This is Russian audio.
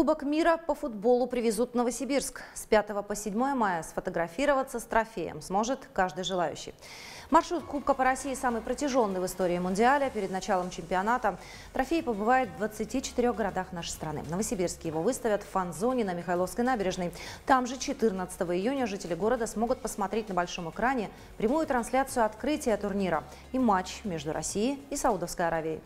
Кубок мира по футболу привезут в Новосибирск. С 5 по 7 мая сфотографироваться с трофеем сможет каждый желающий. Маршрут Кубка по России самый протяженный в истории Мундиаля. Перед началом чемпионата трофей побывает в 24 городах нашей страны. В Новосибирске его выставят в фан-зоне на Михайловской набережной. Там же 14 июня жители города смогут посмотреть на большом экране прямую трансляцию открытия турнира и матч между Россией и Саудовской Аравией.